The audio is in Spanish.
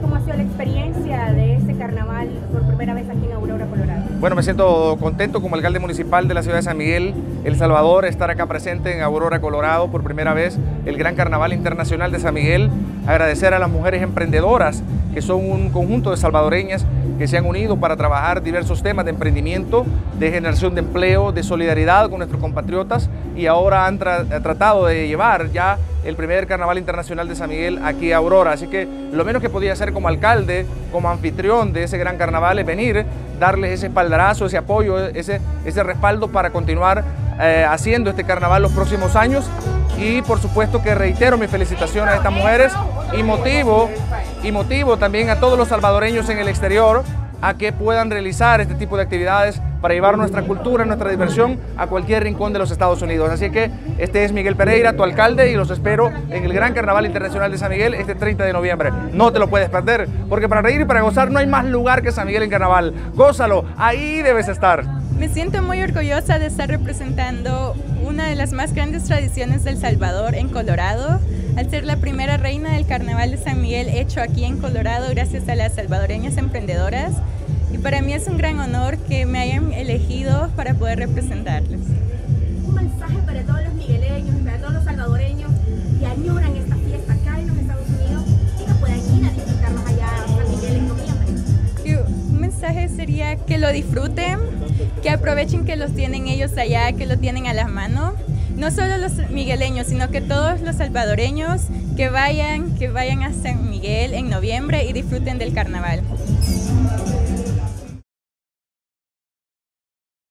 ¿cómo ha sido la experiencia de este carnaval por primera vez aquí en Aurora, Colorado? Bueno, me siento contento como alcalde municipal de la ciudad de San Miguel, El Salvador, estar acá presente en Aurora, Colorado, por primera vez el Gran Carnaval Internacional de San Miguel. Agradecer a las mujeres emprendedoras, que son un conjunto de salvadoreñas que se han unido para trabajar diversos temas de emprendimiento, de generación de empleo, de solidaridad con nuestros compatriotas y ahora han tratado de llevar ya el primer Carnaval Internacional de San Miguel aquí a Aurora. Así que lo menos que podía hacer como alcalde, como anfitrión de ese gran carnaval es venir, darles ese espaldarazo, ese apoyo, ese, ese respaldo para continuar eh, haciendo este carnaval los próximos años. Y por supuesto que reitero mi felicitación a estas mujeres y motivo y motivo también a todos los salvadoreños en el exterior a que puedan realizar este tipo de actividades para llevar nuestra cultura, nuestra diversión a cualquier rincón de los Estados Unidos. Así que este es Miguel Pereira, tu alcalde, y los espero en el Gran Carnaval Internacional de San Miguel este 30 de noviembre. No te lo puedes perder, porque para reír y para gozar no hay más lugar que San Miguel en Carnaval. Gózalo, ahí debes estar. Me siento muy orgullosa de estar representando una de las más grandes tradiciones del Salvador en Colorado al ser la primera reina del Carnaval de San Miguel hecho aquí en Colorado gracias a las salvadoreñas emprendedoras. Y para mí es un gran honor que me hayan elegido para poder representarles. Que lo disfruten, que aprovechen que los tienen ellos allá, que lo tienen a la mano no solo los migueleños, sino que todos los salvadoreños que vayan, que vayan a San Miguel en noviembre y disfruten del carnaval.